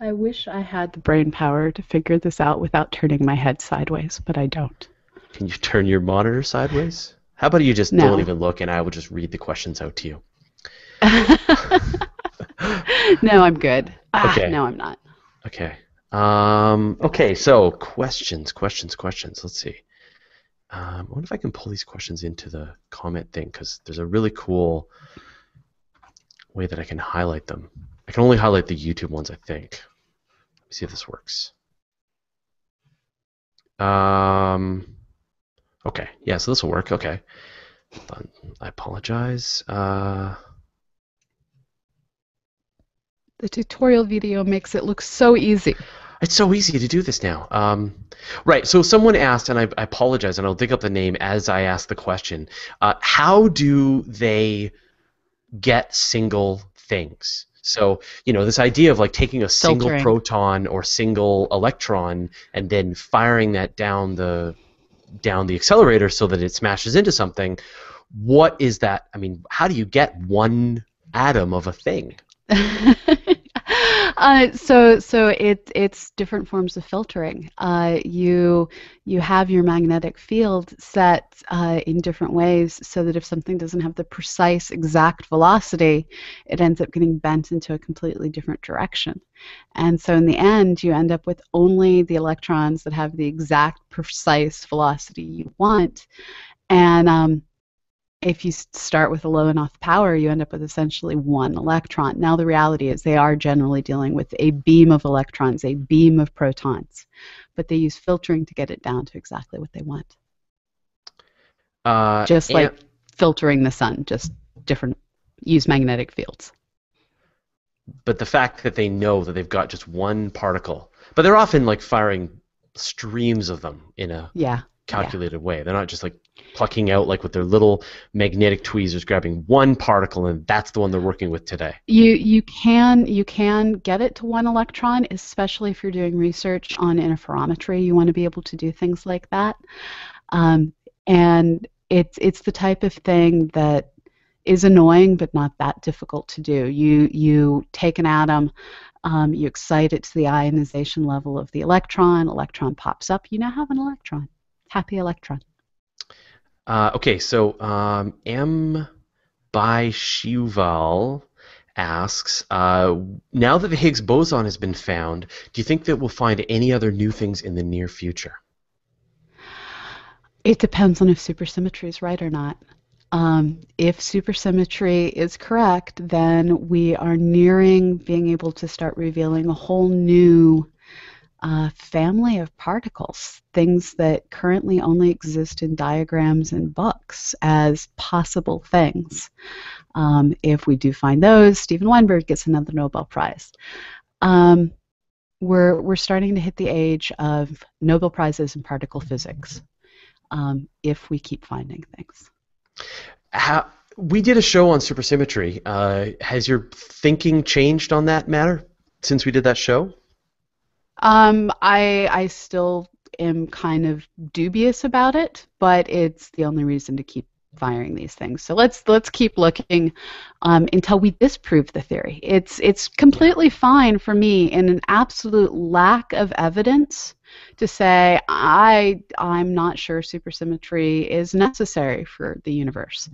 I wish I had the brain power to figure this out without turning my head sideways, but I don't. Can you turn your monitor sideways? How about you just No. don't even look and I will just read the questions out to you? no, I'm good. Ah, Okay. No, I'm not. Okay. Um, okay, so questions, questions, questions. Let's see. Um, I wonder if I can pull these questions into the comment thing because there's a really cool way that I can highlight them. I can only highlight the YouTube ones, I think. Let me see if this works. Um, okay, yeah, so this will work. Okay. I apologize. Uh, The tutorial video makes it look so easy. It's so easy to do this now. Um, right. So someone asked, and I, I apologize, and I'll dig up the name as I ask the question. Uh, how do they get single things? So you know this idea of like taking a single Filtering. proton or single electron and then firing that down the down the accelerator so that it smashes into something. What is that? I mean, how do you get one atom of a thing? uh, so so it it's different forms of filtering. Uh, you you have your magnetic field set uh, in different ways so that if something doesn't have the precise exact velocity, it ends up getting bent into a completely different direction. And so in the end, you end up with only the electrons that have the exact precise velocity you want. And um, if you start with a low enough power, you end up with essentially one electron. Now, the reality is they are generally dealing with a beam of electrons, a beam of protons, but they use filtering to get it down to exactly what they want. Uh, Just like filtering the sun, just different, use magnetic fields. but the fact that they know that they've got just one particle, but they're often like firing streams of them in a Yeah. Calculated way. They're not just like plucking out like with their little magnetic tweezers, grabbing one particle and that's the one they're working with today. You you can you can get it to one electron, especially if you're doing research on interferometry. You want to be able to do things like that, um, and it's it's the type of thing that is annoying but not that difficult to do. You you take an atom, um, you excite it to the ionization level of the electron. Electron pops up. You now have an electron. Happy electron. Uh, okay, so um, M. by Shival asks, uh, now that the Higgs boson has been found, do you think that we'll find any other new things in the near future? It depends on if supersymmetry is right or not. Um, if supersymmetry is correct, then we are nearing being able to start revealing a whole new family of particles, things that currently only exist in diagrams and books as possible things. Um, if we do find those, Steven Weinberg gets another Nobel Prize. Um, we're, we're starting to hit the age of Nobel Prizes in particle physics um, if we keep finding things. How, we did a show on supersymmetry. Uh, has your thinking changed on that matter since we did that show? Um, I I still am kind of dubious about it, but it's the only reason to keep firing these things. So let's let's keep looking um, until we disprove the theory. It's it's completely fine for me in an absolute lack of evidence to say I I'm not sure supersymmetry is necessary for the universe.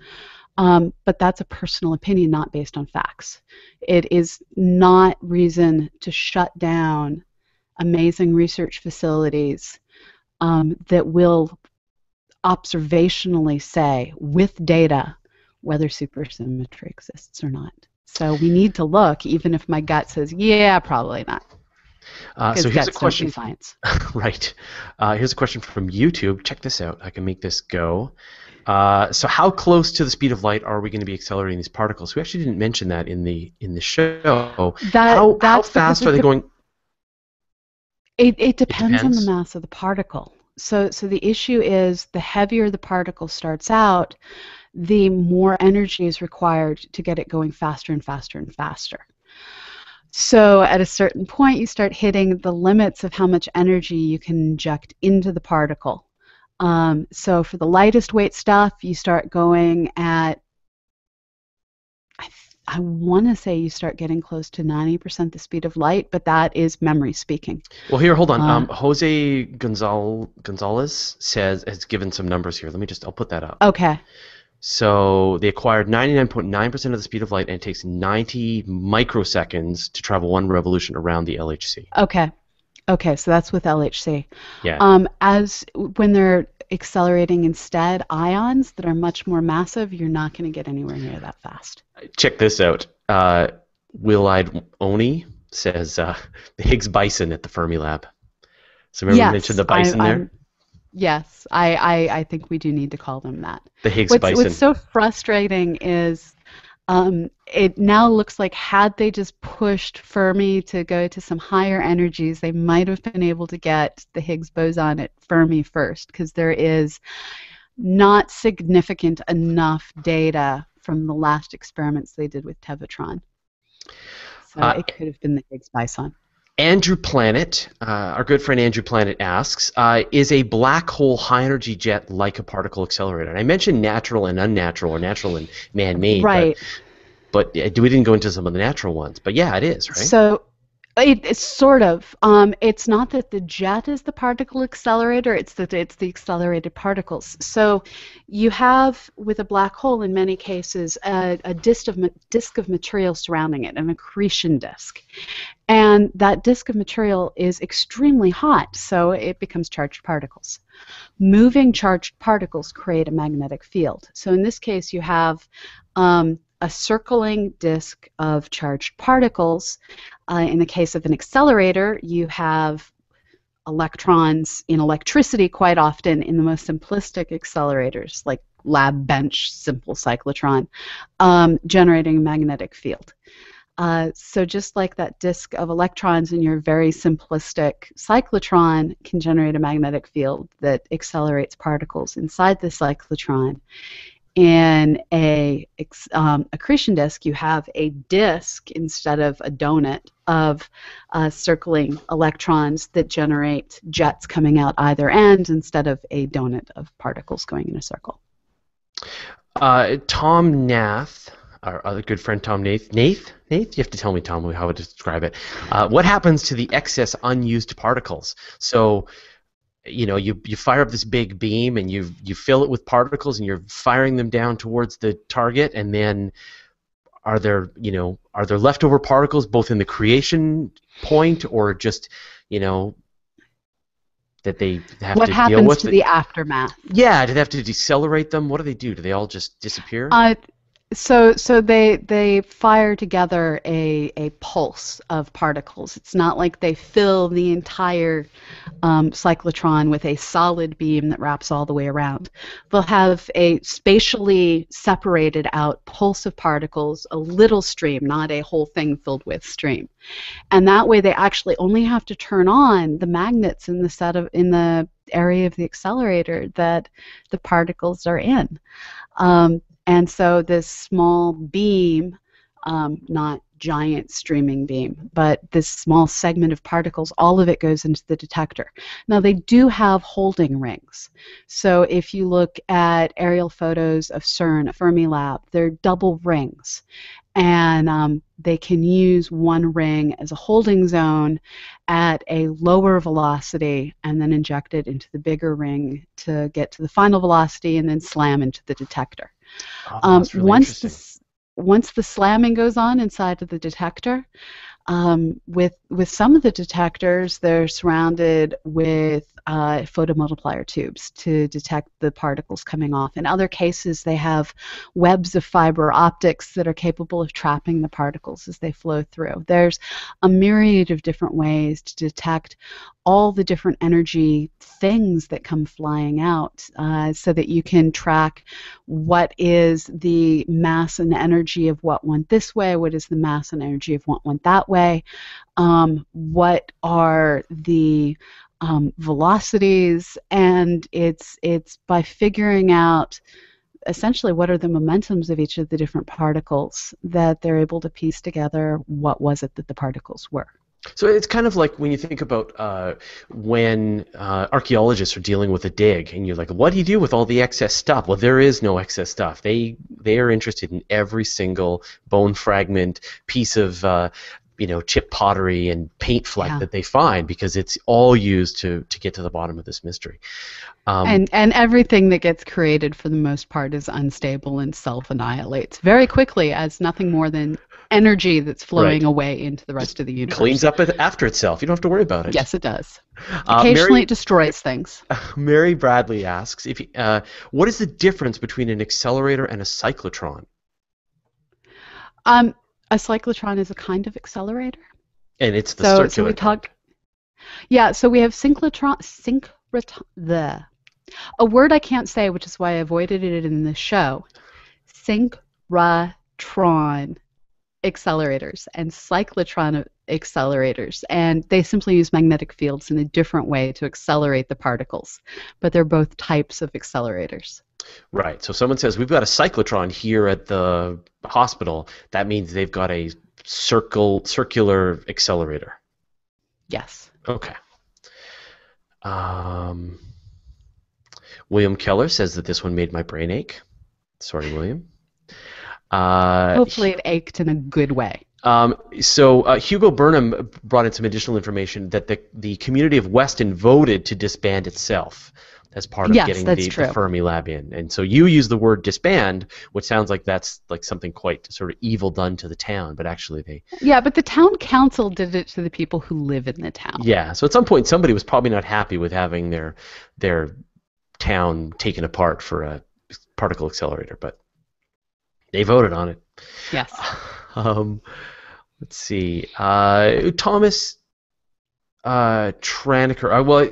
Um, but that's a personal opinion, not based on facts. It is not reason to shut down amazing research facilities um, that will observationally say with data whether supersymmetry exists or not. So we need to look, even if my gut says, yeah, probably not. Uh, so here's a question. science. right. Uh, here's a question from YouTube. Check this out. I can make this go. Uh, so how close to the speed of light are we going to be accelerating these particles? We actually didn't mention that in the in the show. That, how, how fast are they the- going? It, it depends on depends? the mass of the particle. So, so the issue is the heavier the particle starts out, the more energy is required to get it going faster and faster and faster. So, at a certain point, you start hitting the limits of how much energy you can inject into the particle. Um, so, for the lightest weight stuff, you start going at I, I want to say you start getting close to 90% the speed of light, but that is memory speaking. Well, here, hold on. Uh, um, Jose Gonzal- Gonzalez says has given some numbers here. Let me just, I'll put that up. Okay. So they acquired 99.9% of the speed of light, and it takes 90 microseconds to travel one revolution around the LHC. Okay. Okay, so that's with LHC. Yeah. Um, as when they're accelerating instead ions that are much more massive, you're not going to get anywhere near that fast. Check this out. Uh, Will-eyed Oni says uh, the Higgs bison at the Fermi Lab. So remember yes, you mentioned the bison I, there? I'm- Yes, I, I, I think we do need to call them that. The Higgs What's, bison. what's so frustrating is um, it now looks like had they just pushed Fermi to go to some higher energies, they might have been able to get the Higgs boson at Fermi first, because there is not significant enough data from the last experiments they did with Tevatron. So Uh, it could have been the Higgs boson. Andrew Planet, uh, our good friend Andrew Planet asks, uh, is a black hole high energy jet like a particle accelerator? And I mentioned natural and unnatural, or natural and man made. Right. But, but uh, we didn't go into some of the natural ones. But yeah, it is, right? So it, it's sort of. Um, it's not that the jet is the particle accelerator. It's that it's the accelerated particles. So you have with a black hole in many cases a, a disk of disk of material surrounding it, an accretion disk, and that disk of material is extremely hot, so it becomes charged particles. Moving charged particles create a magnetic field. So in this case, you have um, a circling disk of charged particles. Uh, in the case of an accelerator, you have electrons in electricity quite often in the most simplistic accelerators, like lab bench simple cyclotron, um, generating a magnetic field. Uh, so just like that disk of electrons in your very simplistic cyclotron can generate a magnetic field that accelerates particles inside the cyclotron, in a um, accretion disk, you have a disk instead of a donut of uh, circling electrons that generate jets coming out either end instead of a donut of particles going in a circle. Uh, Tom Nath, our other good friend Tom Nath, Nath, Nath, you have to tell me, Tom, how to describe it. Uh, what happens to the excess unused particles? So, you know, you, you fire up this big beam and you you fill it with particles and you're firing them down towards the target, and then are there you know are there leftover particles both in the creation point or just you know that they have what to deal with? to the aftermath? yeah, do they have to decelerate them? What do they do? Do they all just disappear? Uh, so so they they fire together a a pulse of particles. It's not like they fill the entire um, cyclotron with a solid beam that wraps all the way around. They'll have a spatially separated out pulse of particles, a little stream, not a whole thing filled with stream. And that way they actually only have to turn on the magnets in the set of in the area of the accelerator that the particles are in. Um, and so this small beam, um, not giant streaming beam, but this small segment of particles, all of it goes into the detector. Now they do have holding rings. So if you look at aerial photos of CERN, Fermilab, they're double rings. And um, they can use one ring as a holding zone at a lower velocity and then inject it into the bigger ring to get to the final velocity and then slam into the detector. Oh, Um, really once the once the slamming goes on inside of the detector, um, with with some of the detectors, they're surrounded with uh, photomultiplier tubes to detect the particles coming off. In other cases, they have webs of fiber optics that are capable of trapping the particles as they flow through. There's a myriad of different ways to detect all the different energy things that come flying out uh, so that you can track what is the mass and energy of what went this way, what is the mass and energy of what went that way, um, what are the um, velocities, and it's it's by figuring out essentially what are the momentums of each of the different particles that they're able to piece together what was it that the particles were. So it's kind of like when you think about uh, when uh, archaeologists are dealing with a dig, and you're like, "What do you do with all the excess stuff?" Well, there is no excess stuff. They they are interested in every single bone fragment, piece of uh, you know chip pottery and paint fleck Yeah. that they find because it's all used to to get to the bottom of this mystery. Um, and and everything that gets created for the most part is unstable and self-annihilates very quickly as nothing more than energy that's flowing Right. away into the rest of the universe. It cleans up after itself. You don't have to worry about it. Yes, it does. Uh, Occasionally, Mary, it destroys things. Mary Bradley asks if uh, what is the difference between an accelerator and a cyclotron? Um, a cyclotron is a kind of accelerator. And it's the so, circular. so we talk. Yeah, so we have synchrotron, synchrotron, the, a word I can't say, which is why I avoided it in the show. Synchrotron accelerators and cyclotron accelerators, and they simply use magnetic fields in a different way to accelerate the particles, but they're both types of accelerators. Right. So someone says we've got a cyclotron here at the hospital. That means they've got a circle circular accelerator. Yes. Okay. Um, William Keller says that this one made my brain ache. Sorry, William. Uh, Hopefully, it ached in a good way. Um, so uh, Hugo Burnham brought in some additional information that the the community of Weston voted to disband itself as part of Yes, getting the, true. the Fermi Lab in. And so you use the word disband, which sounds like that's like something quite sort of evil done to the town, but actually they Yeah, but the town council did it to the people who live in the town. yeah. So at some point somebody was probably not happy with having their their town taken apart for a particle accelerator, but they voted on it. Yes. Um, let's see. Uh, Thomas uh, Traniker. Uh, well,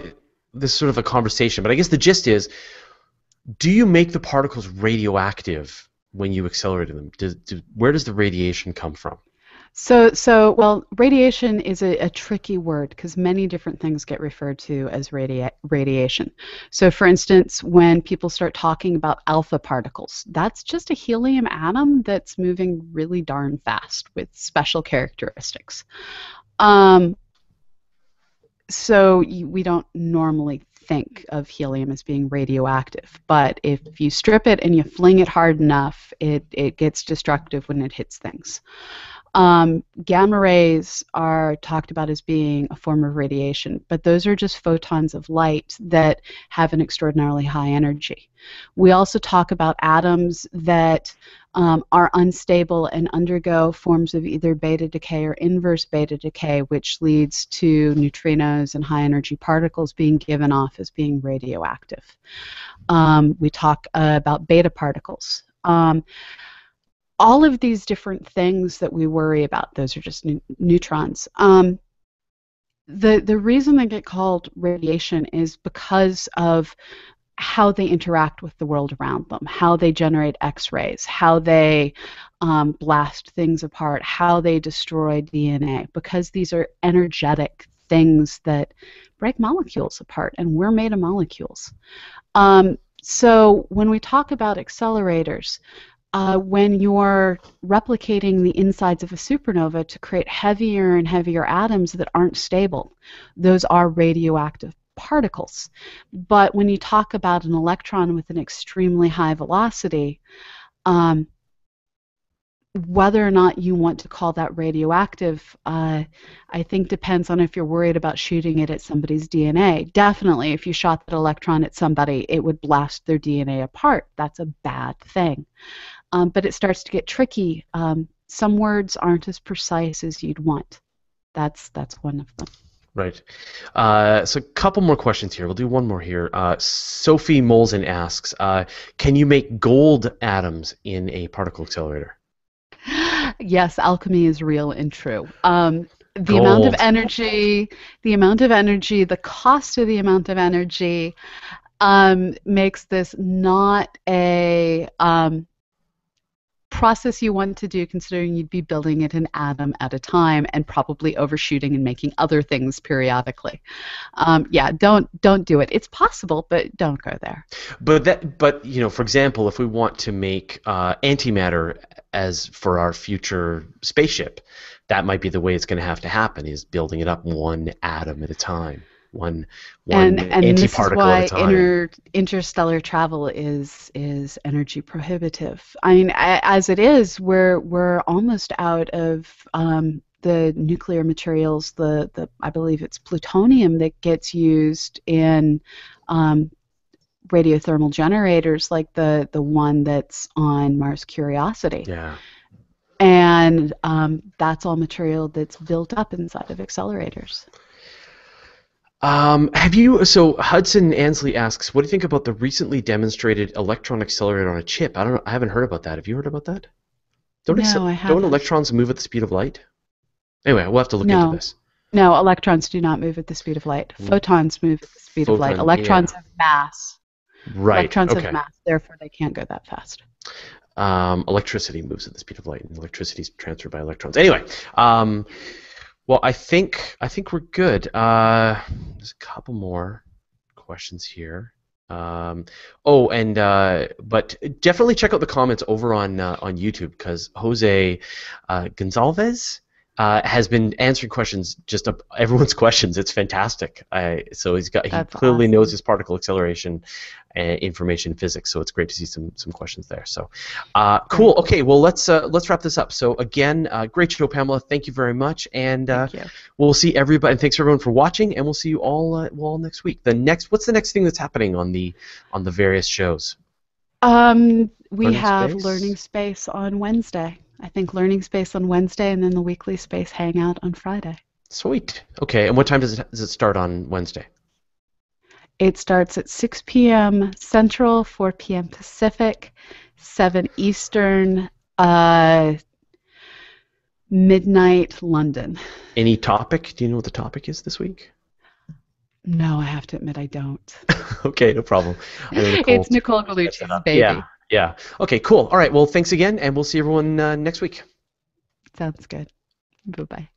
this is sort of a conversation, but I guess the gist is: Do you make the particles radioactive when you accelerate them? Does, do, where does the radiation come from? So, so well, radiation is a, a tricky word because many different things get referred to as radia- radiation. So, for instance, when people start talking about alpha particles, that's just a helium atom that's moving really darn fast with special characteristics. Um, so, you, we don't normally think of helium as being radioactive, but if you strip it and you fling it hard enough, it, it gets destructive when it hits things. Um, gamma rays are talked about as being a form of radiation, but those are just photons of light that have an extraordinarily high energy. We also talk about atoms that um, are unstable and undergo forms of either beta decay or inverse beta decay, which leads to neutrinos and high energy particles being given off as being radioactive. Um, we talk uh, about beta particles. Um, all of these different things that we worry about, those are just nu- neutrons. Um, the the reason they get called radiation is because of how they interact with the world around them, how they generate X-rays, how they um, blast things apart, how they destroy DNA. Because these are energetic things that break molecules apart, and we're made of molecules. Um, so when we talk about accelerators, uh, when you're replicating the insides of a supernova to create heavier and heavier atoms that aren't stable, those are radioactive particles. But when you talk about an electron with an extremely high velocity, um, whether or not you want to call that radioactive, uh, I think depends on if you're worried about shooting it at somebody's DNA. Definitely, if you shot that electron at somebody, it would blast their DNA apart. That's a bad thing. Um, but it starts to get tricky. Um, some words aren't as precise as you'd want. That's that's one of them. Right. Uh, so a couple more questions here. We'll do one more here. Uh, Sophie Molzen asks, uh, can you make gold atoms in a particle accelerator? yes, alchemy is real and true. Um, the amount of energy, the amount of energy, the cost of the amount of energy um, makes this not a um, process you want to do considering you'd be building it an atom at a time and probably overshooting and making other things periodically. Um, yeah, don't don't do it. It's possible, but don't go there. But that, but you know, for example, if we want to make uh, antimatter as for our future spaceship, that might be the way it's going to have to happen is building it up one atom at a time, one one and and this is antiparticle why at a time. inter, interstellar travel is is energy prohibitive. I mean, as it is, we're we're almost out of um, the nuclear materials. The the I believe it's plutonium that gets used in um, radiothermal generators, like the the one that's on Mars Curiosity, yeah. and um, that's all material that's built up inside of accelerators. Um, have you? So Hudson Ansley asks, what do you think about the recently demonstrated electron accelerator on a chip? I don't. know. I haven't heard about that. Have you heard about that? Don't No, I don't haven't. electrons move at the speed of light? Anyway, we'll have to look No. into this. No, electrons do not move at the speed of light. Mm. Photons move at the speed of light. Photon, Electrons have mass. Right. Electrons okay. have mass, therefore they can't go that fast. Um, electricity moves at the speed of light, and electricity is transferred by electrons. Anyway, um, well, I think I think we're good. Uh, there's a couple more questions here. Um, oh, and uh, but definitely check out the comments over on uh, on YouTube because Jose uh, Gonzalez uh, has been answering questions, just uh, everyone's questions. It's fantastic. I, so he's got he That's clearly awesome. knows his particle acceleration uh, information physics. So it's great to see some some questions there. So uh, cool. Okay, well let's uh, let's wrap this up. So again, uh, great show, Pamela. Thank you very much, and uh, we'll see everybody. And thanks everyone for watching, and we'll see you all uh, all next week. The next, what's the next thing that's happening on the on the various shows? Um, we Learning have Space? Learning Space on Wednesday. I think Learning Space on Wednesday, and then the Weekly Space Hangout on Friday. Sweet. Okay, and what time does it does it start on Wednesday? It starts at 6 p.m. Central, 4 p.m. Pacific, 7 Eastern, uh, midnight London. Any topic? Do you know what the topic is this week? No, I have to admit I don't. okay, no problem. Nicole it's Nicole Gugliucci's baby. Yeah, yeah. Okay, cool. All right. Well, thanks again, and we'll see everyone uh, next week. Sounds good. Bye bye.